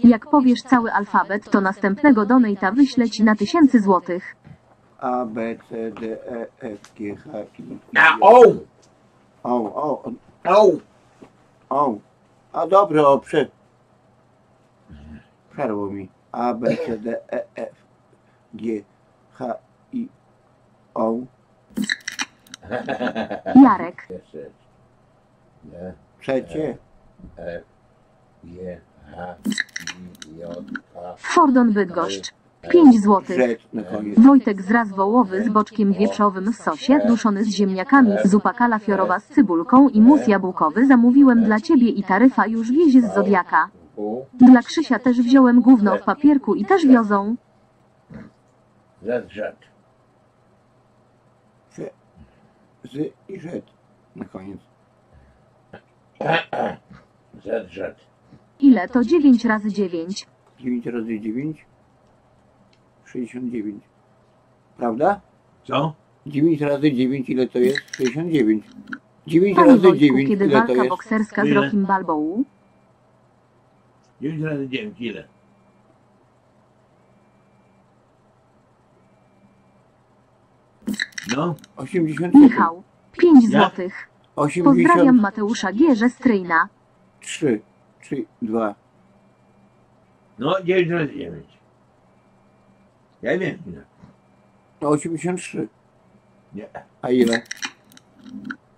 Jak powiesz cały alfabet, to następnego donata wyślę ci na tysięcy złotych. A, B, C, D, E, F, G, H, I, A, o! O, o, O! o. A dobrze, o, prze... Przerwał mi. A, B, C, D, E, F, G, H, I, O. Jarek. Jeszcze. D, Trzecie. F, G. Fordon Bydgoszcz. 5 złotych. Rzecz na koniec. Wojtek z raz wołowy z boczkiem wieprzowym w sosie, duszony z ziemniakami, zupa kalafiorowa z cybulką i mus jabłkowy zamówiłem dla ciebie i taryfa już wiezie z Zodiaka. Dla Krzysia też wziąłem gówno w papierku i też wiozą. Z, Z. Że- Z i rzecz na koniec. Z, Z. Ile to 9 razy 9? 9 razy 9. 69. Prawda? Co? 9 razy 9 ile to jest? 69. 9 Panie razy Wojtku, 9 kiedy ile to walka jest? bokserska z Ile? Rokim Balboą? 9 razy 9, ile? No, 87. Michał. 5 Ja? złotych. Pozdrawiam 83. Mateusza Gierze Stryjna. 3, 2. no 9 razy 9. Ja wiem, ile. 83. Nie. A ile?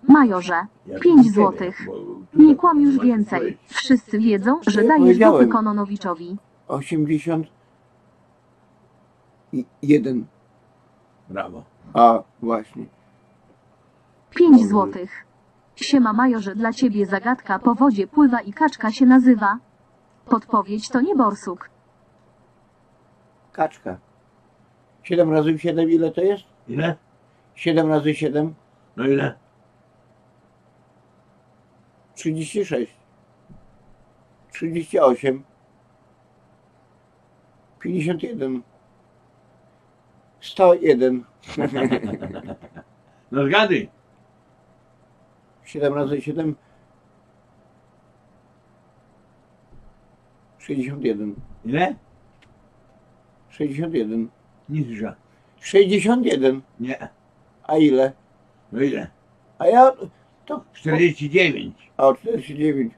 Majorze. Ja 5 wiem, złotych. bo- Nie kłam już więcej. Wszyscy wiedzą, że Ja dajesz powiedziałem. dupy Kononowiczowi. 81. Brawo. A, właśnie. 5 złotych. Siema Majorze, dla ciebie zagadka po wodzie pływa i kaczka się nazywa. Podpowiedź to nie borsuk. Kaczka. 7 razy 7 ile to jest? Ile? 7 razy 7? No ile? 36. 38. 51. 101. No zgaduj. 7 razy 7. 61. Ile? 61. Nie słyszę. 61. Nie. A ile? No ile? A ja to. 49. A 49.